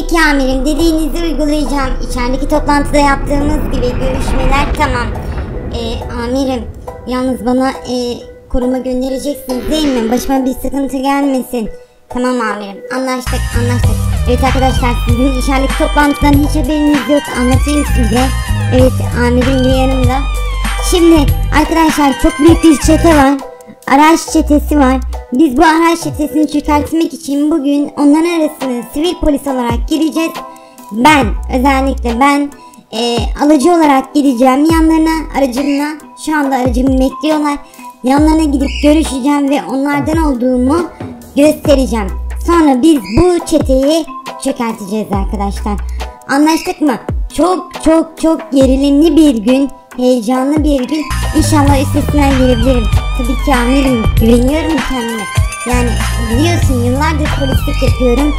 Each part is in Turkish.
Peki amirim dediğinizi uygulayacağım. İçerideki toplantıda yaptığımız gibi görüşmeler tamam. Ee, amirim yalnız bana e, koruma göndereceksiniz değil mi? Başıma bir sıkıntı gelmesin. Tamam amirim anlaştık anlaştık. Evet arkadaşlar sizin içerideki toplantıdan hiç haberiniz yok anlatayım size. Evet amirim de yanımda. Şimdi arkadaşlar çok büyük bir çete var. Araç çetesi var. Biz bu araç çetesini çıkartmak için bugün onların arasına sivil polis olarak gireceğiz. Ben özellikle ben e, alıcı olarak gideceğim yanlarına aracımla. Şu anda aracımı bekliyorlar. Yanlarına gidip görüşeceğim ve onlardan olduğumu göstereceğim. Sonra biz bu çeteyi çökerteceğiz arkadaşlar. Anlaştık mı? Çok çok çok gerilimli bir gün, heyecanlı bir gün. İnşallah üstesinden gelebilirim. Tabii ki amirim, güveniyorum kendime. Yani biliyorsun yıllardır polislik yapıyorum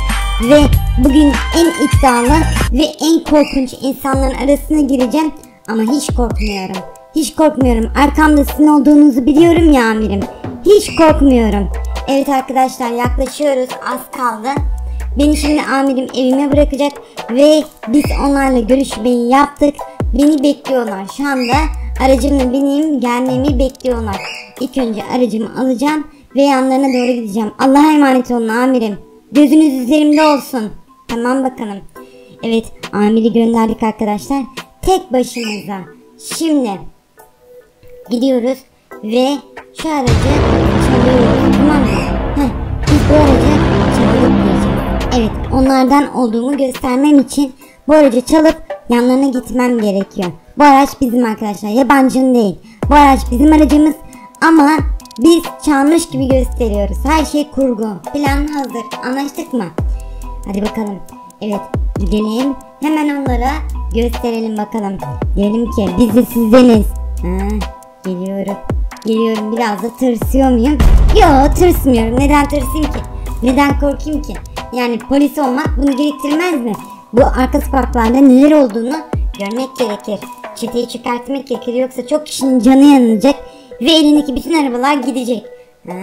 ve bugün en iddialı ve en korkunç insanların arasına gireceğim ama hiç korkmuyorum. Hiç korkmuyorum. Arkamda sizin olduğunuzu biliyorum ya amirim. Hiç korkmuyorum. Evet arkadaşlar yaklaşıyoruz. Az kaldı. Beni şimdi amirim evime bırakacak ve biz onlarla görüşmeyi yaptık. Beni bekliyorlar. Şu anda aracımla benim gelmemi bekliyorlar. İlk önce aracımı alacağım ve yanlarına doğru gideceğim. Allah'a emanet olun amirim. Gözünüz üzerimde olsun. Tamam bakalım. Evet amiri gönderdik arkadaşlar. Tek başımıza. Şimdi gidiyoruz ve şu aracı çalıyoruz. Tamam mı? Heh, biz bu aracı çalıp. Evet onlardan olduğumu göstermem için bu aracı çalıp yanlarına gitmem gerekiyor. Bu araç bizim arkadaşlar yabancının değil. Bu araç bizim aracımız ama biz çalmış gibi gösteriyoruz. Her şey kurgu. Plan hazır. Anlaştık mı? Hadi bakalım. Evet gidelim. Hemen onlara gösterelim bakalım. Diyelim ki biz de sizdeniz. Ha, geliyorum. Geliyorum biraz da tırsıyor muyum? Yo tırsmıyorum. Neden tırsayım ki? Neden korkayım ki? Yani polis olmak bunu gerektirmez mi? Bu arka sokaklarda neler olduğunu görmek gerekir. Çeteyi çıkartmak gerekir yoksa çok kişinin canı yanacak ve elindeki bütün arabalar gidecek. Ha,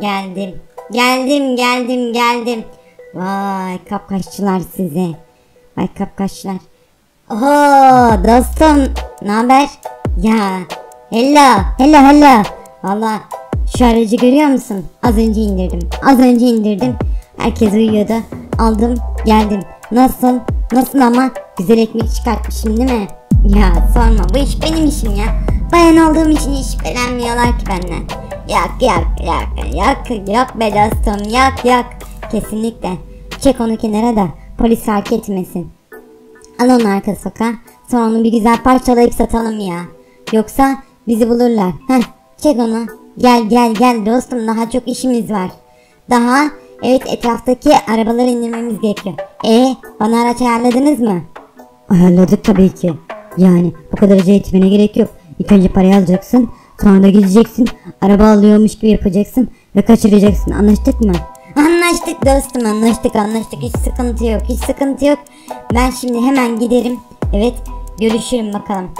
geldim. Geldim geldim geldim. Vay kapkaççılar size. Vay kapkaççılar. Oho dostum ne haber? Ya hello hello hello. Valla şu aracı görüyor musun? Az önce indirdim. Az önce indirdim. Herkes uyuyordu. Aldım geldim. Nasıl? Nasıl ama? Güzel ekmek çıkartmışım değil mi? Ya sorma bu iş benim işim ya. Bayan olduğum için hiç şüphelenmiyorlar ki benden. Yak yak yak yak yak be dostum yak yak. Kesinlikle. Çek onu kenara da polis fark etmesin. Al onu arka sokağa. Sonra onu bir güzel parçalayıp satalım ya. Yoksa bizi bulurlar. Heh çek onu. Gel gel gel dostum daha çok işimiz var. Daha evet etraftaki arabaları indirmemiz gerekiyor. E bana araç ayarladınız mı? Ayarladık tabii ki. Yani bu kadar acele etmene gerek yok. İlk önce parayı alacaksın. Sonra da gideceksin. Araba alıyormuş gibi yapacaksın. Ve kaçıracaksın. Anlaştık mı? Anlaştık dostum anlaştık anlaştık hiç sıkıntı yok hiç sıkıntı yok. Ben şimdi hemen giderim. Evet görüşürüm bakalım.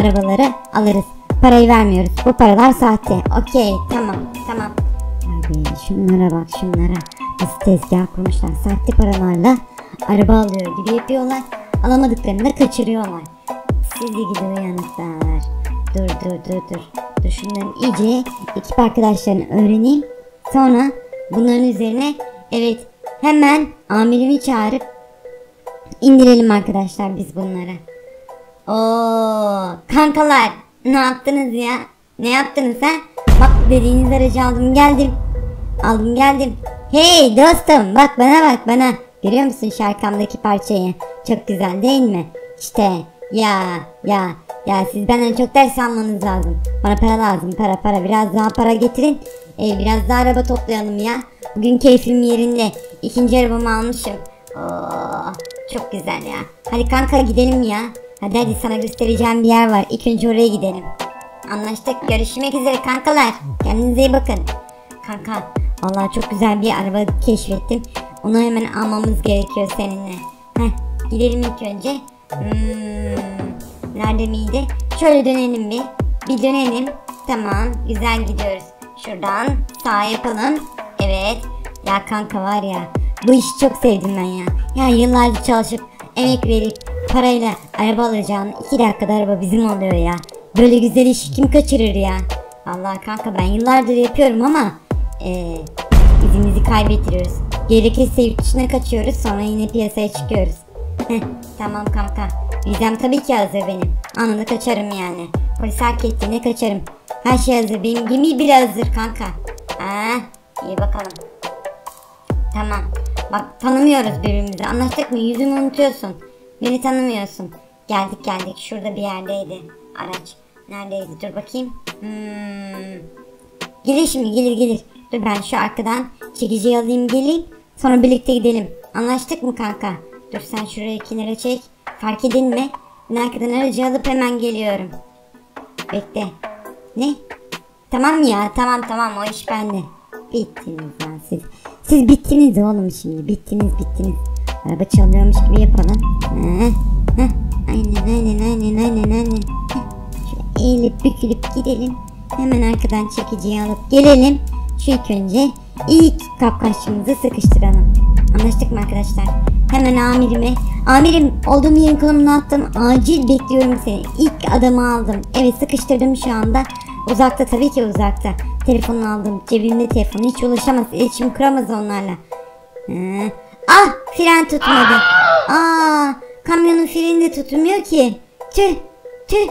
Arabaları alırız. Parayı vermiyoruz. Bu paralar sahte. Okey tamam tamam. Abi şunlara bak şunlara. Nasıl tezgah kurmuşlar. Sahte paralarla Araba alıyor gibi yapıyorlar. Alamadıklarını da kaçırıyorlar. Sizi gidi uyanıklar. Dur dur dur dur. Dur iyice ekip arkadaşlarını öğreneyim. Sonra bunların üzerine evet hemen amirimi çağırıp indirelim arkadaşlar biz bunları. Oo kankalar ne yaptınız ya? Ne yaptınız ha? Bak dediğiniz aracı aldım geldim. Aldım geldim. Hey dostum bak bana bak bana. Görüyor musun şu arkamdaki parçayı? Çok güzel değil mi? İşte ya ya ya siz benden çok ders almanız lazım. Bana para lazım para para biraz daha para getirin. Ee, biraz daha araba toplayalım ya. Bugün keyfim yerinde. İkinci arabamı almışım. Oo, çok güzel ya. Hadi kanka gidelim ya. Hadi hadi sana göstereceğim bir yer var. İlk önce oraya gidelim. Anlaştık. Görüşmek üzere kankalar. Kendinize iyi bakın. Kanka vallahi çok güzel bir araba keşfettim. Onu hemen almamız gerekiyor seninle. Heh, gidelim ilk önce. Hmm, nerede miydi? Şöyle dönelim bir. Bir dönelim. Tamam güzel gidiyoruz. Şuradan sağ yapalım. Evet. Ya kanka var ya bu işi çok sevdim ben ya. Ya yıllarca çalışıp emek verip parayla araba alacağın iki dakikada araba bizim oluyor ya. Böyle güzel işi kim kaçırır ya? Allah kanka ben yıllardır yapıyorum ama eee izimizi kaybettiriyoruz. Gerekirse yurt dışına kaçıyoruz sonra yine piyasaya çıkıyoruz. Tamam kanka. Vizem tabii ki hazır benim. Anında kaçarım yani. Polis hak ettiğine kaçarım. Her şey hazır. Benim gemi bile hazır kanka. Aa, iyi bakalım. Tamam. Bak tanımıyoruz birbirimizi. Anlaştık mı? Yüzümü unutuyorsun. Beni tanımıyorsun. Geldik geldik. Şurada bir yerdeydi. Araç. Neredeydi? Dur bakayım. Hmm. Gelir şimdi gelir gelir. Dur ben şu arkadan çekiciyi alayım geleyim. Sonra birlikte gidelim. Anlaştık mı kanka? Dur sen şuraya kenara çek. Fark edilme. Ben arkadan aracı alıp hemen geliyorum. Bekle. Ne? Tamam ya tamam tamam o iş bende. Bittiniz lan siz. Siz bittiniz oğlum şimdi. Bittiniz bittiniz. Araba çalıyormuş gibi yapalım. Heh, heh. Aynen aynen aynen aynen aynen. Heh. Şöyle eğilip bükülüp gidelim. Hemen arkadan çekiciyi alıp gelelim. İlk önce ilk kapkaççımızı sıkıştıralım. Anlaştık mı arkadaşlar? Hemen amirime. Amirim olduğum yerin konumunu attım. Acil bekliyorum seni. İlk adamı aldım. Evet sıkıştırdım şu anda. Uzakta tabii ki uzakta. Telefonunu aldım. Cebimde telefonu hiç ulaşamaz. İletişim kuramaz onlarla. Hı. Ah fren tutmadı. Aa kamyonun freni de tutmuyor ki. Tüh tüh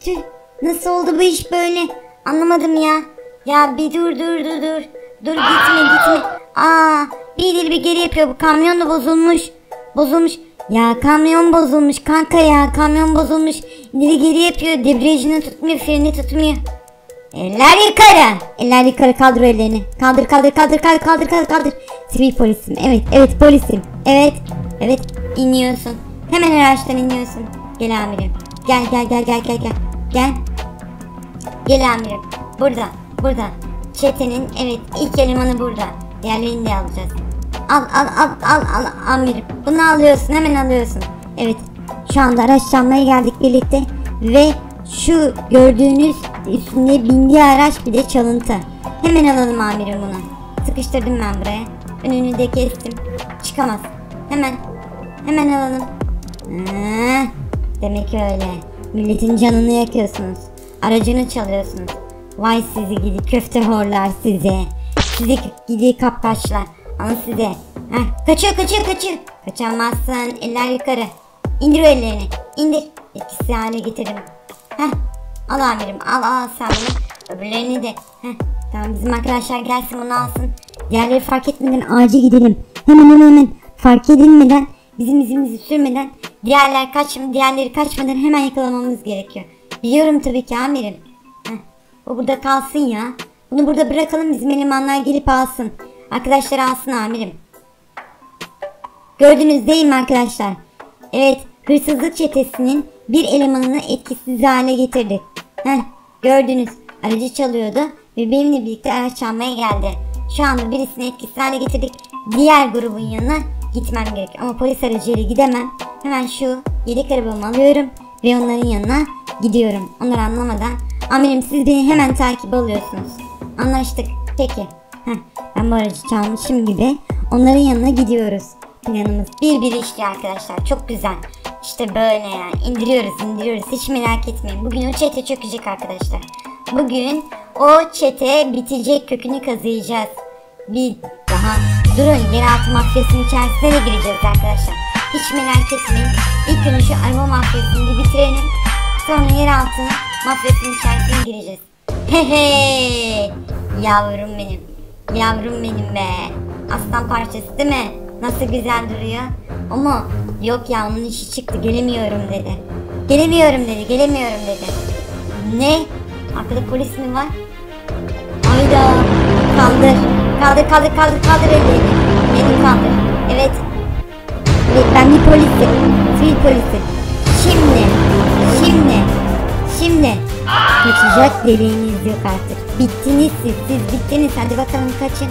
tüh. Nasıl oldu bu iş böyle? Anlamadım ya. Ya bir dur dur dur dur. Dur gitme gitme. Aa bir ileri bir geri yapıyor. Bu kamyon da bozulmuş. Bozulmuş. Ya kamyon bozulmuş kanka ya. Kamyon bozulmuş. İleri geri yapıyor. Debriyajını tutmuyor. Freni tutmuyor. Eller yukarı. Eller yukarı kaldır ellerini. Kaldır kaldır kaldır kaldır kaldır kaldır kaldır. Sivil polisim. Evet evet polisim. Evet. Evet iniyorsun. Hemen araçtan iniyorsun. Gel amirim. Gel gel gel gel gel gel. Gel. Gel amirim. Burada. Burada. Çetenin evet ilk elemanı burada. Diğerlerini de alacağız. Al al al al al amirim. Bunu alıyorsun hemen alıyorsun. Evet. Şu anda araç çalmaya geldik birlikte. Ve şu gördüğünüz üstünde bindiği araç bir de çalıntı. Hemen alalım amirim bunu. Sıkıştırdım ben buraya. Önünü de kestim. Çıkamaz. Hemen. Hemen alalım. Ha, demek öyle. Milletin canını yakıyorsunuz. Aracını çalıyorsunuz. Vay sizi gidi köfte horlar size. Sizi gidi kapkaçlar. Ama size. Heh, kaçıyor kaçıyor kaçıyor. Kaçamazsın. Eller yukarı. İndir o ellerini. İndir. Etkisiz hale getirdim. Heh. Al amirim al al sen bunu. Öbürlerini de. Heh. Tamam bizim arkadaşlar gelsin bunu alsın. Diğerleri fark etmeden acil gidelim. Hemen hemen hemen fark edilmeden bizim izimizi sürmeden diğerler kaç diğerleri kaçmadan hemen yakalamamız gerekiyor. Biliyorum tabii ki amirim. O burada kalsın ya. Bunu burada bırakalım bizim elemanlar gelip alsın. Arkadaşlar alsın amirim. Gördünüz değil mi arkadaşlar? Evet, hırsızlık çetesinin bir elemanını etkisiz hale getirdik. Heh, gördünüz. Aracı çalıyordu ve benimle birlikte araç çalmaya geldi. Şu anda birisini etkisiz hale getirdik. Diğer grubun yanına gitmem gerek. Ama polis aracıyla gidemem. Hemen şu yedek arabamı alıyorum ve onların yanına gidiyorum. Onlar anlamadan. Amirim siz beni hemen takip alıyorsunuz. Anlaştık. Peki. Heh, ben bu aracı çalmışım gibi onların yanına gidiyoruz. Planımız bir bir işliyor arkadaşlar. Çok güzel. İşte böyle ya. İndiriyoruz indiriyoruz. Hiç merak etmeyin. Bugün o çete çökecek arkadaşlar. Bugün o çete bitecek kökünü kazıyacağız. Bir daha durun yeraltı mafyasının içerisine de gireceğiz arkadaşlar. Hiç merak etmeyin. İlk önce şu araba mafyasını bir bitirelim. Sonra yeraltı mafyasının içerisine gireceğiz. Hehe. Yavrum benim. Yavrum benim be. Aslan parçası değil mi? Nasıl güzel duruyor. Ama yok ya onun işi çıktı gelemiyorum dedi. Gelemiyorum dedi gelemiyorum dedi. Ne? Arkada polis mi var? Hayda. Kaldır. Kaldır kaldır kaldır kaldır ellerini. Elini kaldır. Evet. Evet ben bir polisim. Sivil polisim. Kaçacak deliğiniz yok artık. Bittiniz siz. Siz bittiniz. Hadi bakalım kaçın.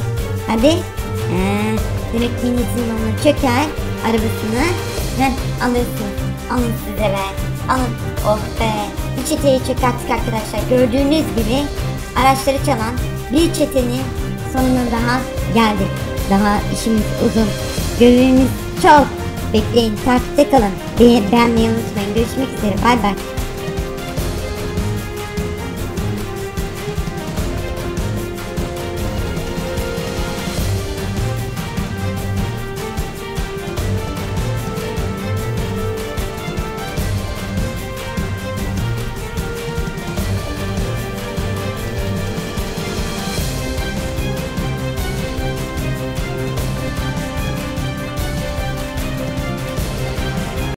Hadi. Ee, niyetin ona çöker. Arabasını. Heh, alırsın. Alın size be. Alın. Oh be. Bir çeteyi çökerttik arkadaşlar. Gördüğünüz gibi araçları çalan bir çetenin sonuna daha geldik. Daha işimiz uzun. Görevimiz çok. Bekleyin takipte kalın. Be beğenmeyi unutmayın. Görüşmek üzere bay bay.